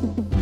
呵 呵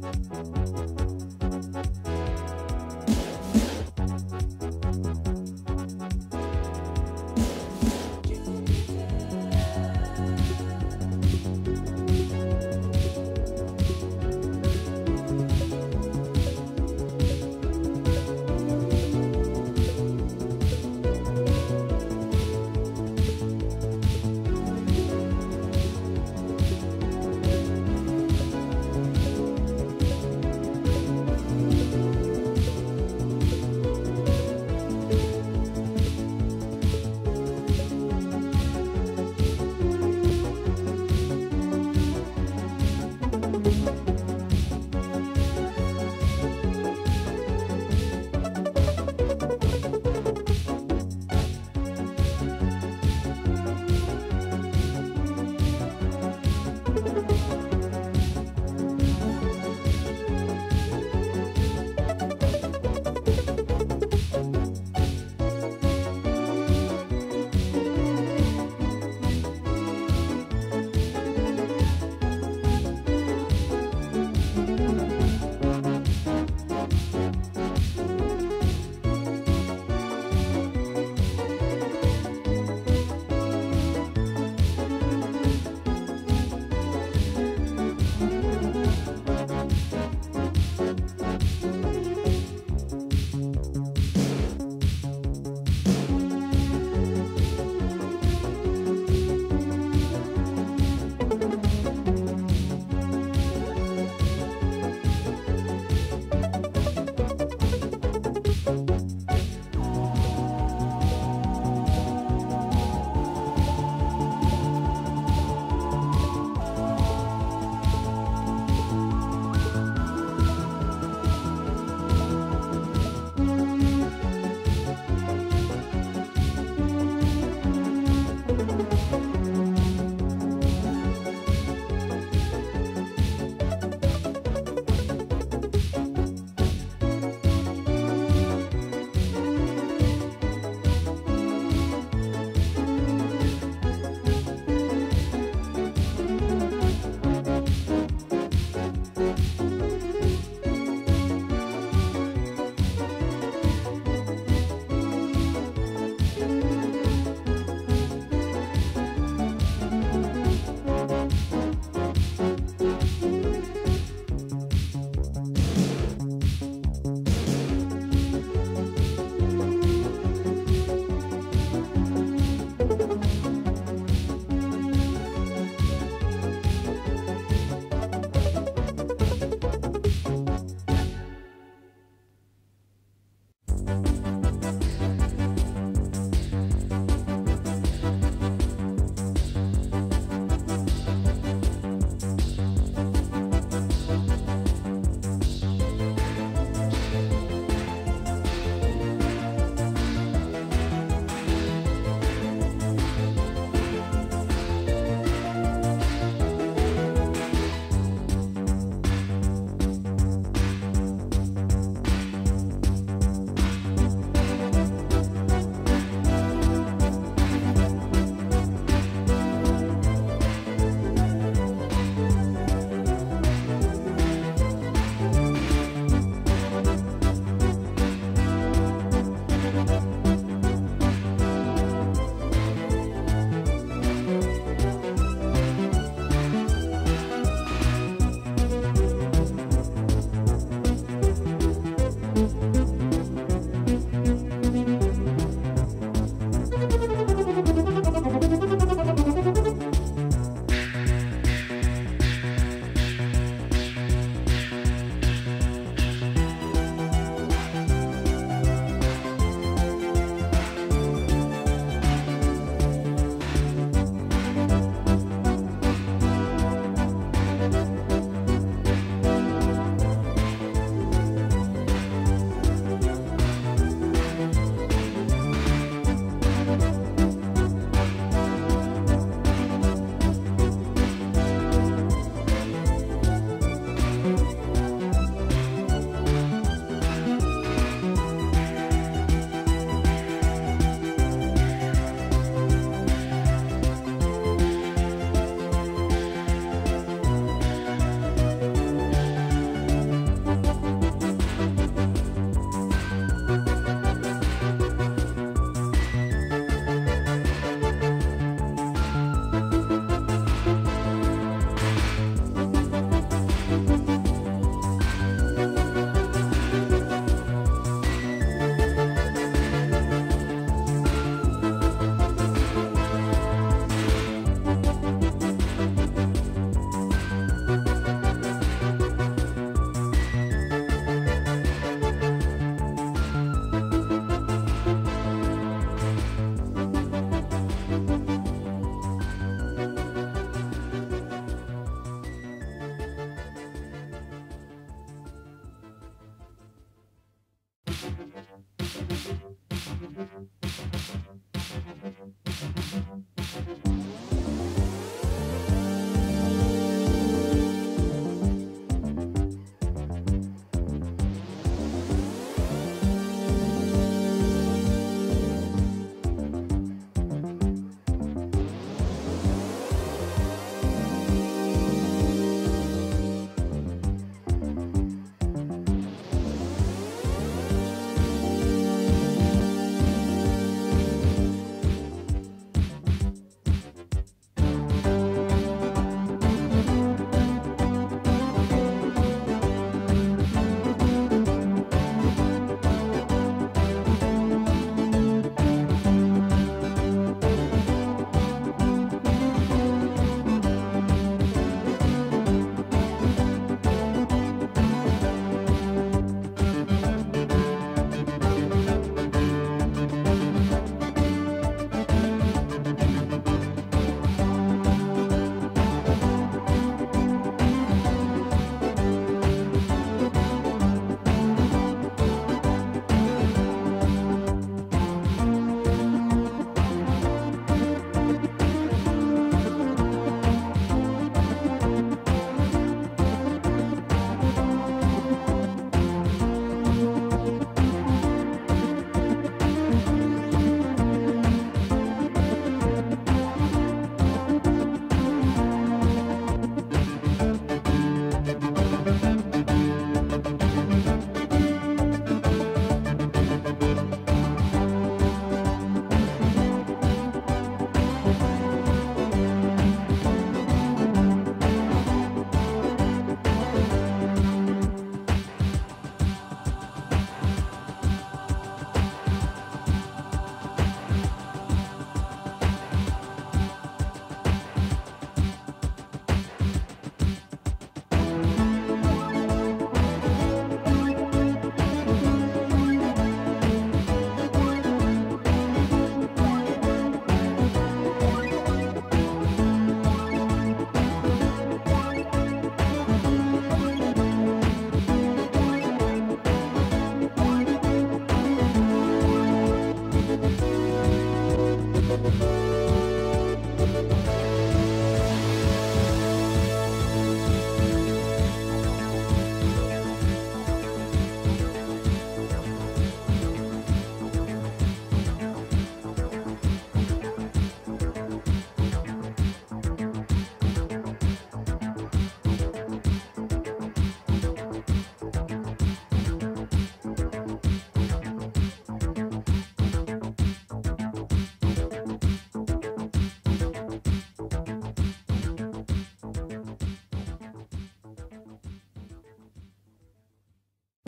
Thank you.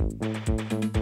Música